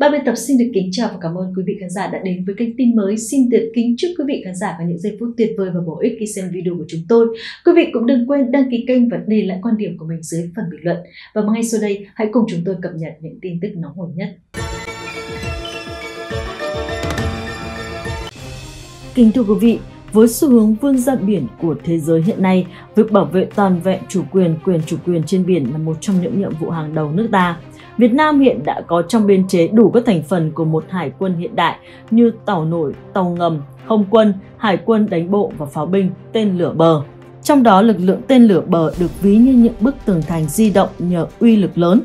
Ban biên tập xin được kính chào và cảm ơn quý vị khán giả đã đến với kênh tin mới. Xin được kính chúc quý vị khán giả có những giây phút tuyệt vời và bổ ích khi xem video của chúng tôi. Quý vị cũng đừng quên đăng ký kênh và để lại quan điểm của mình dưới phần bình luận. Và ngay sau đây, hãy cùng chúng tôi cập nhật những tin tức nóng hổi nhất. Kính thưa quý vị, với xu hướng vươn ra biển của thế giới hiện nay, việc bảo vệ toàn vẹn chủ quyền, quyền chủ quyền trên biển là một trong những nhiệm vụ hàng đầu nước ta. Việt Nam hiện đã có trong biên chế đủ các thành phần của một hải quân hiện đại như tàu nổi, tàu ngầm, không quân, hải quân đánh bộ và pháo binh, tên lửa bờ. Trong đó lực lượng tên lửa bờ được ví như những bức tường thành di động nhờ uy lực lớn.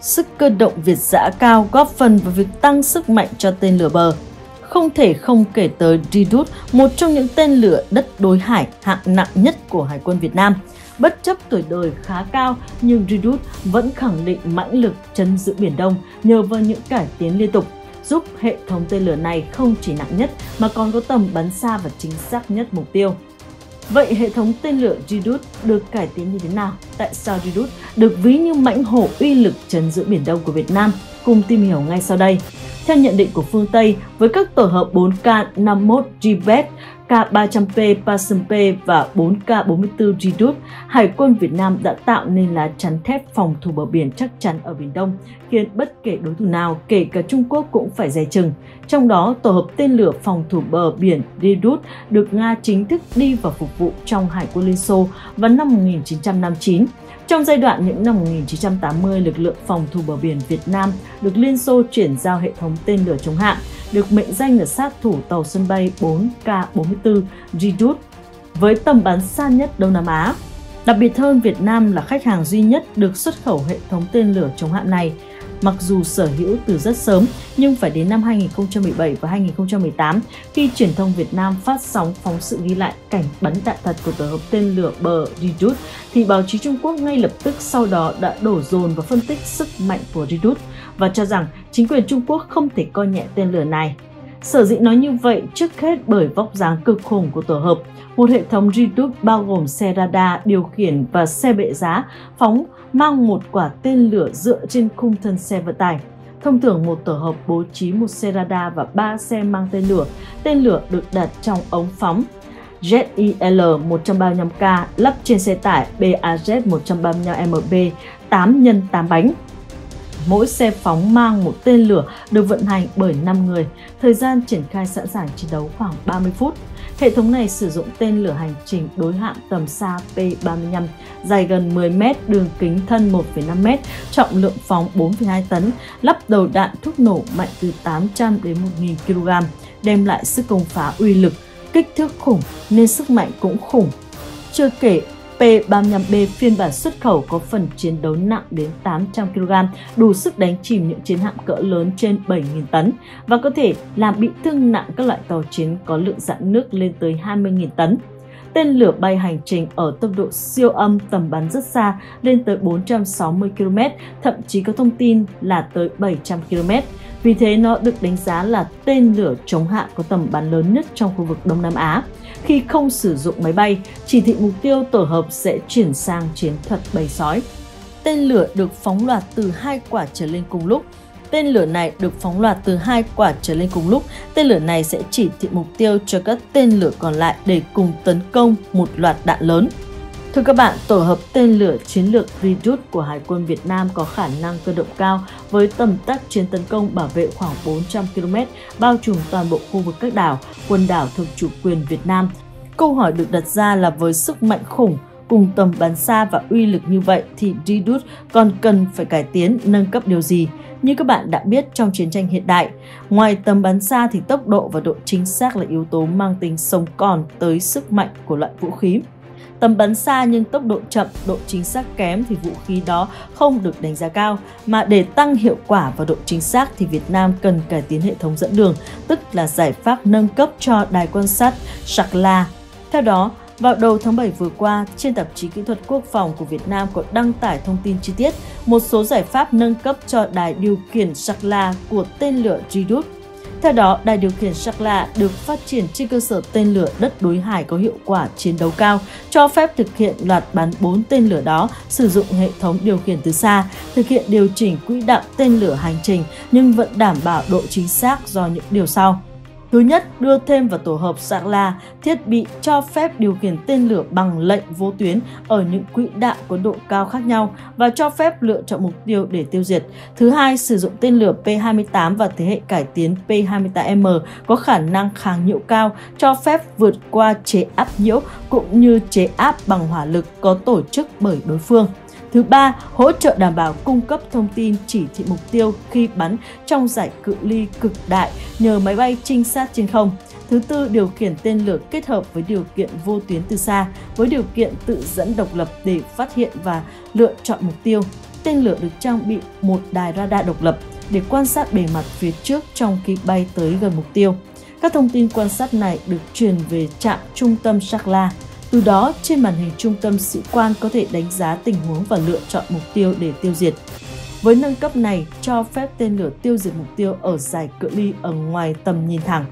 Sức cơ động Việt giã cao góp phần vào việc tăng sức mạnh cho tên lửa bờ. Không thể không kể tới Ridut, một trong những tên lửa đất đối hải hạng nặng nhất của Hải quân Việt Nam – Bất chấp tuổi đời khá cao, nhưng Ridut vẫn khẳng định mãnh lực chấn giữ Biển Đông nhờ vào những cải tiến liên tục, giúp hệ thống tên lửa này không chỉ nặng nhất mà còn có tầm bắn xa và chính xác nhất mục tiêu. Vậy hệ thống tên lửa Jidut được cải tiến như thế nào? Tại sao Jidut được ví như mãnh hổ uy lực chấn giữ Biển Đông của Việt Nam? Cùng tìm hiểu ngay sau đây. Theo nhận định của phương Tây, với các tổ hợp 4K51 GBet K300P Passion P và 4K44 Jidut Hải quân Việt Nam đã tạo nên lá chắn thép phòng thủ bờ biển chắc chắn ở Biển Đông, khiến bất kể đối thủ nào, kể cả Trung Quốc cũng phải dè chừng. Trong đó, tổ hợp tên lửa phòng thủ bờ biển Redut được Nga chính thức đi vào phục vụ trong Hải quân Liên Xô vào năm 1959. Trong giai đoạn những năm 1980, lực lượng phòng thủ bờ biển Việt Nam được Liên Xô chuyển giao hệ thống tên lửa chống hạm, được mệnh danh là sát thủ tàu sân bay 4K-44 Redut với tầm bắn xa nhất Đông Nam Á. Đặc biệt hơn, Việt Nam là khách hàng duy nhất được xuất khẩu hệ thống tên lửa chống hạm này – mặc dù sở hữu từ rất sớm nhưng phải đến năm 2017 và 2018 khi truyền thông Việt Nam phát sóng phóng sự ghi lại cảnh bắn đạn thật của tổ hợp tên lửa bờ Redut thì báo chí Trung Quốc ngay lập tức sau đó đã đổ dồn và phân tích sức mạnh của Redut và cho rằng chính quyền Trung Quốc không thể coi nhẹ tên lửa này. Sở dĩ nói như vậy trước hết bởi vóc dáng cực khủng của tổ hợp, một hệ thống Redut bao gồm xe radar điều khiển và xe bệ giá phóng mang một quả tên lửa dựa trên khung thân xe vận tải. Thông thường một tổ hợp bố trí một xe radar và 3 xe mang tên lửa. Tên lửa được đặt trong ống phóng ZIL-135K lắp trên xe tải BAZ 135MB 8 x 8 bánh. Mỗi xe phóng mang một tên lửa được vận hành bởi 5 người. Thời gian triển khai sẵn sàng chiến đấu khoảng 30 phút. Hệ thống này sử dụng tên lửa hành trình đối hạm tầm xa P-35, dài gần 10 m, đường kính thân 1,5 m, trọng lượng phóng 4,2 tấn, lắp đầu đạn thuốc nổ mạnh từ 800 đến 1.000 kg, đem lại sức công phá uy lực, kích thước khủng nên sức mạnh cũng khủng. Chưa kể P-35B phiên bản xuất khẩu có phần chiến đấu nặng đến 800 kg, đủ sức đánh chìm những chiến hạm cỡ lớn trên 7.000 tấn và có thể làm bị thương nặng các loại tàu chiến có lượng dạn nước lên tới 20.000 tấn. Tên lửa bay hành trình ở tốc độ siêu âm tầm bắn rất xa lên tới 460 km, thậm chí có thông tin là tới 700 km. Vì thế nó được đánh giá là tên lửa chống hạm có tầm bắn lớn nhất trong khu vực Đông Nam Á. Khi không sử dụng máy bay, chỉ thị mục tiêu tổ hợp sẽ chuyển sang chiến thuật bầy sói. Tên lửa được phóng loạt từ hai quả trở lên cùng lúc. Tên lửa này được phóng loạt từ hai quả trở lên cùng lúc. Tên lửa này sẽ chỉ thị mục tiêu cho các tên lửa còn lại để cùng tấn công một loạt đạn lớn. Thưa các bạn, tổ hợp tên lửa chiến lược Redut của Hải quân Việt Nam có khả năng cơ động cao với tầm tác chiến tấn công bảo vệ khoảng 400 km, bao trùm toàn bộ khu vực các đảo, quần đảo thuộc chủ quyền Việt Nam. Câu hỏi được đặt ra là với sức mạnh khủng, cùng tầm bắn xa và uy lực như vậy thì Redut còn cần phải cải tiến, nâng cấp điều gì? Như các bạn đã biết trong chiến tranh hiện đại, ngoài tầm bắn xa thì tốc độ và độ chính xác là yếu tố mang tính sống còn tới sức mạnh của loại vũ khí. Tầm bắn xa nhưng tốc độ chậm, độ chính xác kém thì vũ khí đó không được đánh giá cao. Mà để tăng hiệu quả và độ chính xác thì Việt Nam cần cải tiến hệ thống dẫn đường, tức là giải pháp nâng cấp cho đài quan sát Shakla. Theo đó, vào đầu tháng 7 vừa qua, trên tạp chí Kỹ thuật Quốc phòng của Việt Nam có đăng tải thông tin chi tiết một số giải pháp nâng cấp cho đài điều khiển Shakla của tên lửa Redut Theo đó, đài điều khiển Shakla được phát triển trên cơ sở tên lửa đất đối hải có hiệu quả chiến đấu cao, cho phép thực hiện loạt bắn 4 tên lửa đó sử dụng hệ thống điều khiển từ xa, thực hiện điều chỉnh quỹ đạo tên lửa hành trình nhưng vẫn đảm bảo độ chính xác do những điều sau. Thứ nhất, đưa thêm vào tổ hợp Sakla thiết bị cho phép điều khiển tên lửa bằng lệnh vô tuyến ở những quỹ đạo có độ cao khác nhau và cho phép lựa chọn mục tiêu để tiêu diệt. Thứ hai, sử dụng tên lửa P-28 và thế hệ cải tiến P-28M có khả năng kháng nhiễu cao, cho phép vượt qua chế áp nhiễu cũng như chế áp bằng hỏa lực có tổ chức bởi đối phương. Thứ ba, hỗ trợ đảm bảo cung cấp thông tin chỉ thị mục tiêu khi bắn trong giải cự ly cực đại nhờ máy bay trinh sát trên không. Thứ tư, điều khiển tên lửa kết hợp với điều kiện vô tuyến từ xa với điều kiện tự dẫn độc lập để phát hiện và lựa chọn mục tiêu. Tên lửa được trang bị một đài radar độc lập để quan sát bề mặt phía trước trong khi bay tới gần mục tiêu. Các thông tin quan sát này được truyền về trạm trung tâm Shakla từ đó, trên màn hình trung tâm sĩ quan có thể đánh giá tình huống và lựa chọn mục tiêu để tiêu diệt. Với nâng cấp này, cho phép tên lửa tiêu diệt mục tiêu ở dài cự ly ở ngoài tầm nhìn thẳng.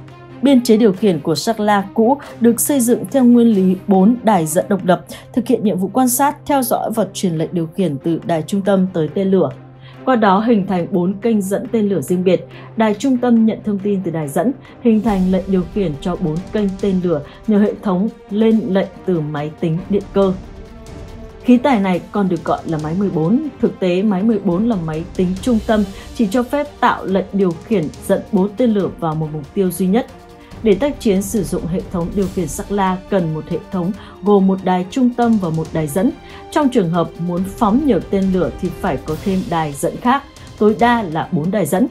Biên chế điều khiển của Shakla cũ được xây dựng theo nguyên lý 4 đài dẫn độc lập, thực hiện nhiệm vụ quan sát, theo dõi và truyền lệnh điều khiển từ đài trung tâm tới tên lửa qua đó hình thành 4 kênh dẫn tên lửa riêng biệt. Đài trung tâm nhận thông tin từ đài dẫn, hình thành lệnh điều khiển cho 4 kênh tên lửa nhờ hệ thống lên lệnh từ máy tính điện cơ. Khí tài này còn được gọi là máy 14. Thực tế, máy 14 là máy tính trung tâm, chỉ cho phép tạo lệnh điều khiển dẫn 4 tên lửa vào một mục tiêu duy nhất. Để tác chiến sử dụng hệ thống điều khiển sắc la cần một hệ thống gồm một đài trung tâm và một đài dẫn. Trong trường hợp muốn phóng nhiều tên lửa thì phải có thêm đài dẫn khác, tối đa là 4 đài dẫn.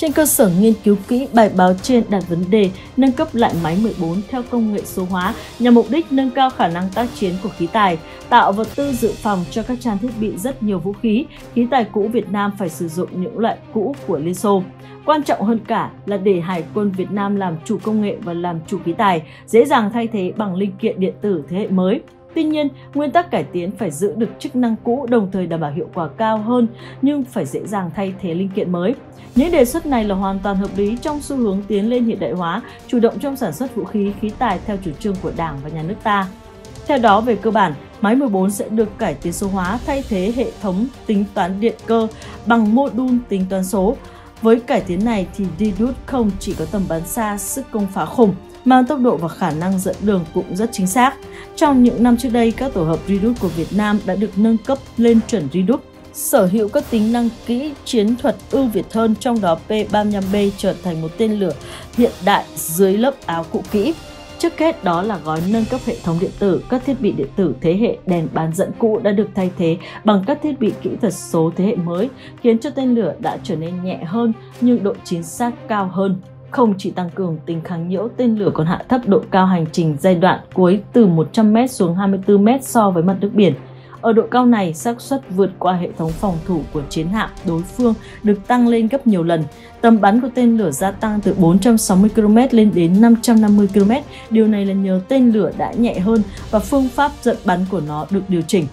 Trên cơ sở nghiên cứu kỹ bài báo trên đặt vấn đề nâng cấp lại máy 14 theo công nghệ số hóa nhằm mục đích nâng cao khả năng tác chiến của khí tài, tạo vật tư dự phòng cho các trang thiết bị rất nhiều vũ khí, khí tài cũ Việt Nam phải sử dụng những loại cũ của Liên Xô. Quan trọng hơn cả là để Hải quân Việt Nam làm chủ công nghệ và làm chủ khí tài, dễ dàng thay thế bằng linh kiện điện tử thế hệ mới. Tuy nhiên, nguyên tắc cải tiến phải giữ được chức năng cũ đồng thời đảm bảo hiệu quả cao hơn nhưng phải dễ dàng thay thế linh kiện mới. Những đề xuất này là hoàn toàn hợp lý trong xu hướng tiến lên hiện đại hóa, chủ động trong sản xuất vũ khí, khí tài theo chủ trương của Đảng và Nhà nước ta. Theo đó, về cơ bản, máy 14 sẽ được cải tiến số hóa thay thế hệ thống tính toán điện cơ bằng mô đun tính toán số. Với cải tiến này thì Redut không chỉ có tầm bắn xa, sức công phá khủng, mang tốc độ và khả năng dẫn đường cũng rất chính xác. Trong những năm trước đây, các tổ hợp Redut của Việt Nam đã được nâng cấp lên chuẩn Redut, sở hữu các tính năng kỹ chiến thuật ưu việt hơn, trong đó P-35B trở thành một tên lửa hiện đại dưới lớp áo cũ kỹ. Trước hết đó là gói nâng cấp hệ thống điện tử, các thiết bị điện tử thế hệ đèn bán dẫn cũ đã được thay thế bằng các thiết bị kỹ thuật số thế hệ mới, khiến cho tên lửa đã trở nên nhẹ hơn nhưng độ chính xác cao hơn. Không chỉ tăng cường tính kháng nhiễu, tên lửa còn hạ thấp độ cao hành trình giai đoạn cuối từ 100m xuống 24m so với mặt nước biển. Ở độ cao này, xác suất vượt qua hệ thống phòng thủ của chiến hạm đối phương được tăng lên gấp nhiều lần. Tầm bắn của tên lửa gia tăng từ 460 km lên đến 550 km. Điều này là nhờ tên lửa đã nhẹ hơn và phương pháp dẫn bắn của nó được điều chỉnh.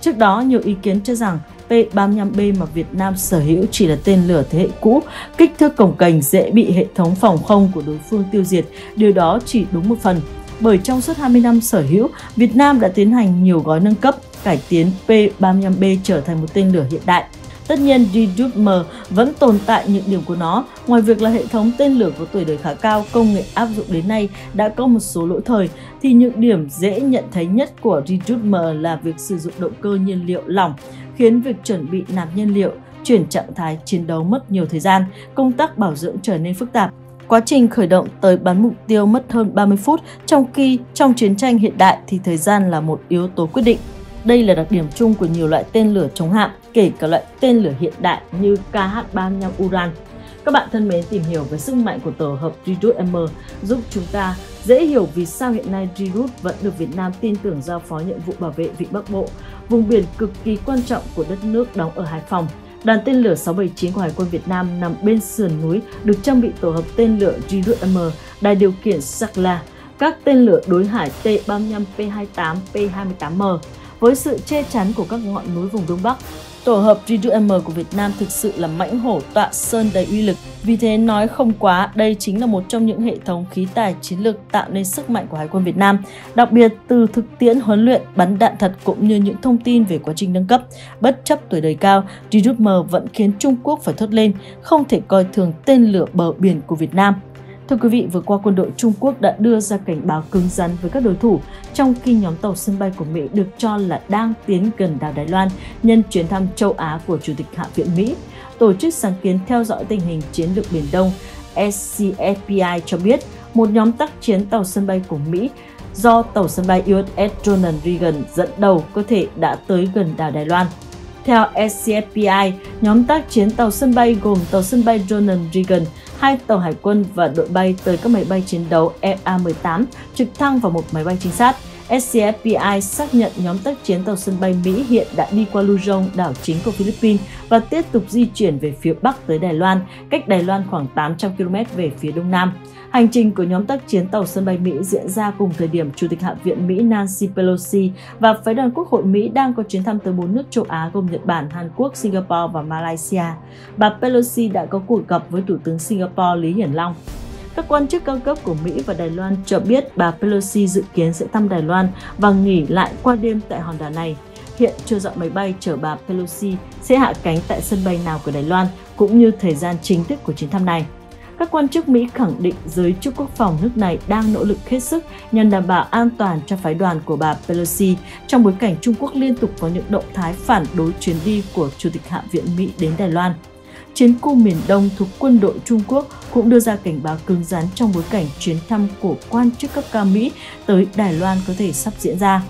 Trước đó, nhiều ý kiến cho rằng P-35B mà Việt Nam sở hữu chỉ là tên lửa thế hệ cũ, kích thước cổng cành dễ bị hệ thống phòng không của đối phương tiêu diệt. Điều đó chỉ đúng một phần, bởi trong suốt 20 năm sở hữu, Việt Nam đã tiến hành nhiều gói nâng cấp, cải tiến P-35B trở thành một tên lửa hiện đại. Tất nhiên, DWM vẫn tồn tại những điểm của nó. Ngoài việc là hệ thống tên lửa có tuổi đời khá cao, công nghệ áp dụng đến nay đã có một số lỗi thời, thì những điểm dễ nhận thấy nhất của DWM là việc sử dụng động cơ nhiên liệu lỏng, khiến việc chuẩn bị nạp nhiên liệu, chuyển trạng thái chiến đấu mất nhiều thời gian, công tác bảo dưỡng trở nên phức tạp. Quá trình khởi động tới bắn mục tiêu mất hơn 30 phút, trong khi trong chiến tranh hiện đại thì thời gian là một yếu tố quyết định. Đây là đặc điểm chung của nhiều loại tên lửa chống hạm, kể cả loại tên lửa hiện đại như KH-35 Uran. Các bạn thân mến tìm hiểu về sức mạnh của tổ hợp Redut M giúp chúng ta dễ hiểu vì sao hiện nay Redut vẫn được Việt Nam tin tưởng giao phó nhiệm vụ bảo vệ Vịnh Bắc Bộ, vùng biển cực kỳ quan trọng của đất nước đóng ở Hải Phòng. Đoàn tên lửa 679 của Hải quân Việt Nam nằm bên sườn núi được trang bị tổ hợp tên lửa Redut M, đài điều khiển Sakla, các tên lửa đối hải T-35, P-28, P-28M, với sự che chắn của các ngọn núi vùng Đông Bắc, Tổ hợp Redo của Việt Nam thực sự là mãnh hổ tọa sơn đầy uy lực. Vì thế nói không quá, đây chính là một trong những hệ thống khí tài chiến lược tạo nên sức mạnh của Hải quân Việt Nam. Đặc biệt từ thực tiễn huấn luyện bắn đạn thật cũng như những thông tin về quá trình nâng cấp. Bất chấp tuổi đời cao, Redo vẫn khiến Trung Quốc phải thốt lên, không thể coi thường tên lửa bờ biển của Việt Nam. Thưa quý vị, vừa qua quân đội Trung Quốc đã đưa ra cảnh báo cứng rắn với các đối thủ, trong khi nhóm tàu sân bay của Mỹ được cho là đang tiến gần đảo Đài Loan nhân chuyến thăm châu Á của Chủ tịch Hạ viện Mỹ. Tổ chức sáng kiến theo dõi tình hình chiến lược Biển Đông SCFPI cho biết một nhóm tác chiến tàu sân bay của Mỹ do tàu sân bay USS Ronald Reagan dẫn đầu có thể đã tới gần đảo Đài Loan. Theo SCFPI, nhóm tác chiến tàu sân bay gồm tàu sân bay Ronald Reagan, hai tàu hải quân và đội bay tới các máy bay chiến đấu EA-18, trực thăng và một máy bay trinh sát. SCFPI xác nhận nhóm tác chiến tàu sân bay Mỹ hiện đã đi qua Luzon, đảo chính của Philippines và tiếp tục di chuyển về phía Bắc tới Đài Loan, cách Đài Loan khoảng 800 km về phía Đông Nam. Hành trình của nhóm tác chiến tàu sân bay Mỹ diễn ra cùng thời điểm Chủ tịch Hạ viện Mỹ Nancy Pelosi và phái đoàn Quốc hội Mỹ đang có chuyến thăm tới bốn nước châu Á gồm Nhật Bản, Hàn Quốc, Singapore và Malaysia. Bà Pelosi đã có cuộc gặp với Thủ tướng Singapore Lý Hiển Long. Các quan chức cao cấp của Mỹ và Đài Loan cho biết bà Pelosi dự kiến sẽ thăm Đài Loan và nghỉ lại qua đêm tại hòn đảo này. Hiện chưa rõ máy bay chở bà Pelosi sẽ hạ cánh tại sân bay nào của Đài Loan, cũng như thời gian chính thức của chuyến thăm này. Các quan chức Mỹ khẳng định giới chức quốc phòng nước này đang nỗ lực hết sức nhằm đảm bảo an toàn cho phái đoàn của bà Pelosi trong bối cảnh Trung Quốc liên tục có những động thái phản đối chuyến đi của Chủ tịch Hạ viện Mỹ đến Đài Loan. Chiến khu miền Đông thuộc quân đội Trung Quốc cũng đưa ra cảnh báo cứng rắn trong bối cảnh chuyến thăm của quan chức cấp cao Mỹ tới Đài Loan có thể sắp diễn ra.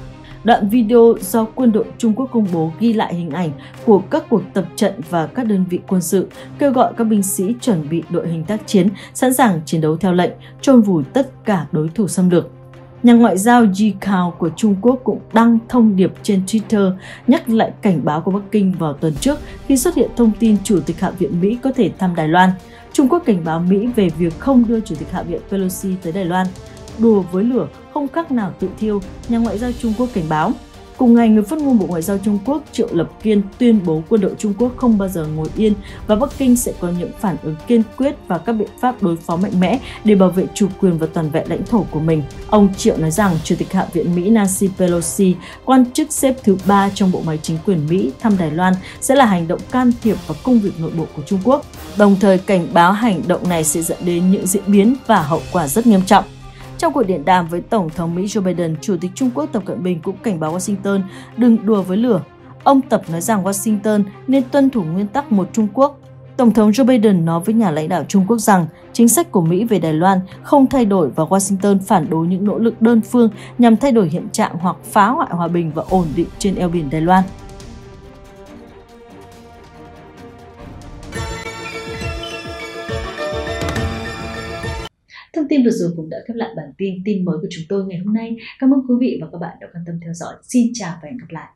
Đoạn video do quân đội Trung Quốc công bố ghi lại hình ảnh của các cuộc tập trận và các đơn vị quân sự, kêu gọi các binh sĩ chuẩn bị đội hình tác chiến, sẵn sàng chiến đấu theo lệnh, chôn vùi tất cả đối thủ xâm lược. Nhà ngoại giao Ji Kao của Trung Quốc cũng đăng thông điệp trên Twitter nhắc lại cảnh báo của Bắc Kinh vào tuần trước khi xuất hiện thông tin Chủ tịch Hạ viện Mỹ có thể thăm Đài Loan. Trung Quốc cảnh báo Mỹ về việc không đưa Chủ tịch Hạ viện Pelosi tới Đài Loan đùa với lửa không khác nào tự thiêu, nhà ngoại giao Trung Quốc cảnh báo. Cùng ngày, người phát ngôn Bộ Ngoại giao Trung Quốc Triệu Lập Kiên tuyên bố quân đội Trung Quốc không bao giờ ngồi yên và Bắc Kinh sẽ có những phản ứng kiên quyết và các biện pháp đối phó mạnh mẽ để bảo vệ chủ quyền và toàn vẹn lãnh thổ của mình. Ông Triệu nói rằng Chủ tịch Hạ viện Mỹ Nancy Pelosi, quan chức xếp thứ ba trong bộ máy chính quyền Mỹ thăm Đài Loan sẽ là hành động can thiệp vào công việc nội bộ của Trung Quốc, đồng thời cảnh báo hành động này sẽ dẫn đến những diễn biến và hậu quả rất nghiêm trọng. Trong cuộc điện đàm với Tổng thống Mỹ Joe Biden, Chủ tịch Trung Quốc Tập Cận Bình cũng cảnh báo Washington đừng đùa với lửa. Ông Tập nói rằng Washington nên tuân thủ nguyên tắc một Trung Quốc. Tổng thống Joe Biden nói với nhà lãnh đạo Trung Quốc rằng chính sách của Mỹ về Đài Loan không thay đổi và Washington phản đối những nỗ lực đơn phương nhằm thay đổi hiện trạng hoặc phá hoại hòa bình và ổn định trên eo biển Đài Loan. Tin vừa rồi cũng đã khép lại bản tin tin mới của chúng tôi ngày hôm nay. Cảm ơn quý vị và các bạn đã quan tâm theo dõi. Xin chào và hẹn gặp lại.